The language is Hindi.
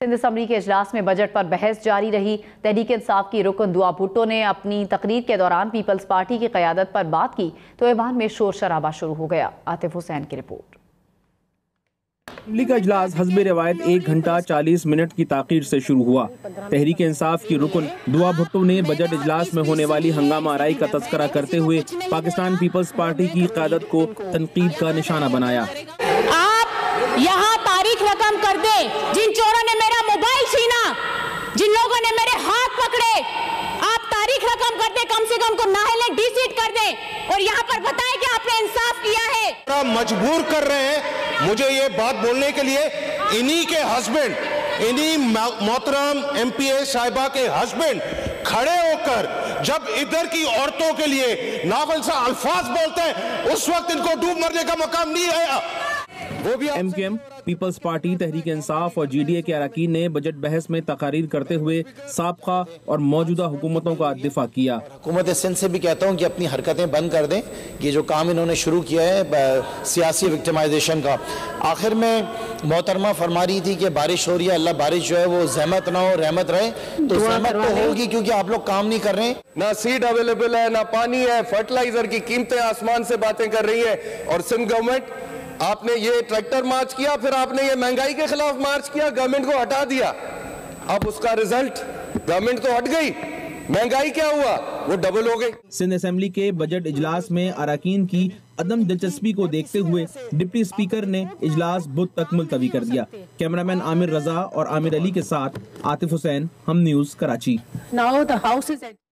सिंध असम्बली के अजलास में बजट पर बहस जारी रही। तहरीक इंसाफ की रुकन दुआ भुट्टो ने अपनी तकरीर के दौरान पीपल्स पार्टी की क्यादत पर बात की तो ऐवान में शोर शराबा शुरू हो गया। आतिफ हुसैन की रिपोर्ट। असम्बली का इजलास हजब रवायत एक घंटा चालीस मिनट की ताखिर से शुरू हुआ। तहरीक इंसाफ की रुकन दुआ भुट्टो ने बजट इजलास में होने वाली हंगामा आरई का तस्करा करते हुए पाकिस्तान पीपल्स पार्टी की क्यादत को तनकीद का निशाना बनाया। आप यहाँ कम से कम को नाहले डिसीट कर दे। और यहाँ पर बताएँ कि आपने इंसाफ किया है। मजबूर कर रहे हैं मुझे ये बात बोलने के लिए। इन्हीं के हस्बैंड, इन्हीं मोहतरम एमपीए साहिबा के हस्बैंड खड़े होकर जब इधर की औरतों के लिए नावल सा अल्फाज बोलते हैं, उस वक्त इनको डूब मरने का मकाम नहीं आया। वो भी M Q M peoples party Tehreek Insaf और जी डी ए के अरकान ने बजट बहस में तकारीर करते हुए सबका और मौजूदा हुकूमतों का दिफा किया। हुकूमत सिंध से भी कहता हूँ कि अपनी हरकतें बंद कर दें। ये जो काम इन्होंने शुरू किया है सियासी विक्टमाइजेशन का। आखिर में मोहतरमा फरमा रही थी कि बारिश हो रही है अल्लाह बारिश जो है वो जहमत ना हो रहमत रहे। तो जहमत तो होगी क्योंकि आप लोग काम नहीं कर रहे ना सीड अवेलेबल है ना पानी है। फर्टिलाइज़र की कीमतें आसमान से बातें कर रही है। और सिंध गवर्नमेंट आपने ये ट्रैक्टर मार्च किया फिर आपने ये महँगाई के खिलाफ मार्च किया गवर्नमेंट को हटा दिया। अब उसका रिज़ल्ट गवर्नमेंट तो हट गई। महँगाई क्या हुआ? वो डबल हो गई। सिंध असेंबली के बजट इजलास में अरकान की अदम दिलचस्पी को देखते हुए डिप्टी स्पीकर ने इजलास बुध तक मुलतवी कर दिया। कैमरामैन आमिर रजा और आमिर अली के साथ आतिफ हुसैन हम न्यूज़ कराची।